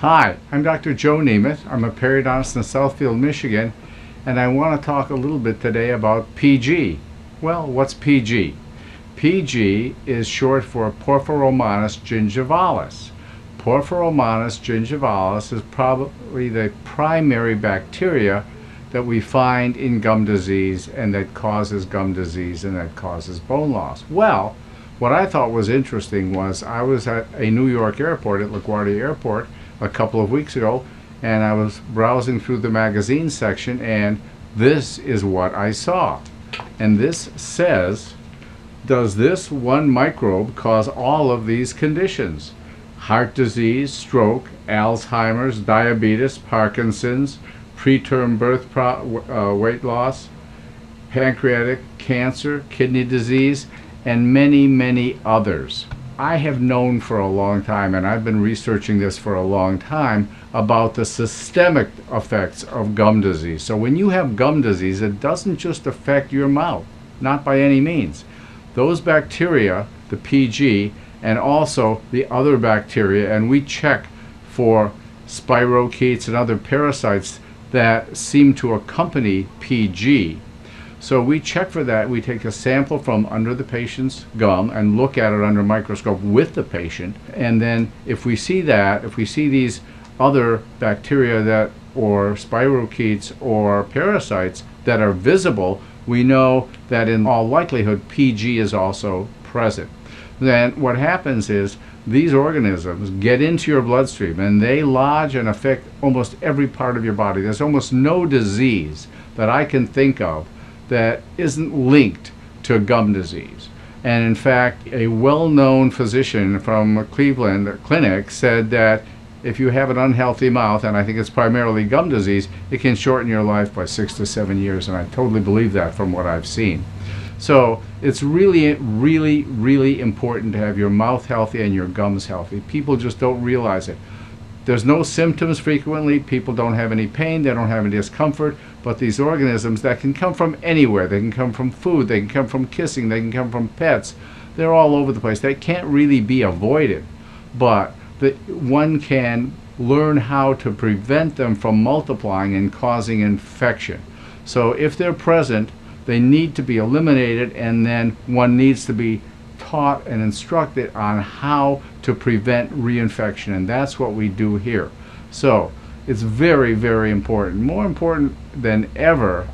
Hi, I'm Dr. Joe Nemeth. I'm a periodontist in Southfield, Michigan, and I want to talk a little bit today about PG. Well, what's PG? PG is short for Porphyromonas gingivalis. Porphyromonas gingivalis is probably the primary bacteria that we find in gum disease and that causes gum disease and that causes bone loss. Well, what I thought was interesting was I was at a New York airport at LaGuardia Airport a couple of weeks ago and I was browsing through the magazine section and this is what I saw. And this says, does this one microbe cause all of these conditions? Heart disease, stroke, Alzheimer's, diabetes, Parkinson's, preterm birth uh, weight loss, pancreatic cancer, kidney disease, and many, many others. I have known for a long time, and I've been researching this for a long time, about the systemic effects of gum disease. So when you have gum disease, it doesn't just affect your mouth, not by any means. Those bacteria, the PG, and also the other bacteria, and we check for spirochetes and other parasites that seem to accompany PG. So we check for that. We take a sample from under the patient's gum and look at it under a microscope with the patient. And then if we see that, if we see these other bacteria that or spirochetes or parasites that are visible, we know that in all likelihood PG is also present. Then what happens is these organisms get into your bloodstream and they lodge and affect almost every part of your body. There's almost no disease that I can think of that isn't linked to gum disease. And in fact, a well known physician from Cleveland Clinic said that if you have an unhealthy mouth, and I think it's primarily gum disease, it can shorten your life by six to seven years. And I totally believe that from what I've seen. So it's really, really, really important to have your mouth healthy and your gums healthy. People just don't realize it. There's no symptoms frequently. People don't have any pain. They don't have any discomfort. But these organisms that can come from anywhere, they can come from food, they can come from kissing, they can come from pets. They're all over the place. They can't really be avoided. But the, one can learn how to prevent them from multiplying and causing infection. So if they're present, they need to be eliminated and then one needs to be taught and instructed on how to prevent reinfection and that's what we do here. So it's very, very important, more important than ever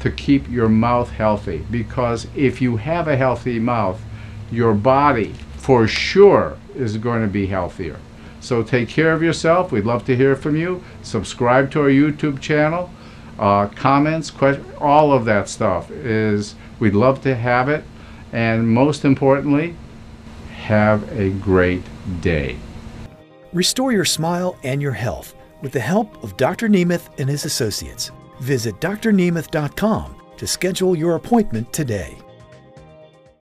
to keep your mouth healthy because if you have a healthy mouth, your body for sure is going to be healthier. So take care of yourself. We'd love to hear from you. Subscribe to our YouTube channel uh, comments, all of that stuff is we'd love to have it. And most importantly, have a great day. Restore your smile and your health with the help of Dr. Nemeth and his associates. Visit drnemeth.com to schedule your appointment today.